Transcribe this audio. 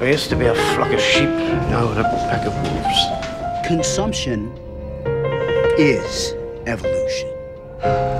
We used to be a flock of sheep, now we're a pack of wolves. Consumption is evolution.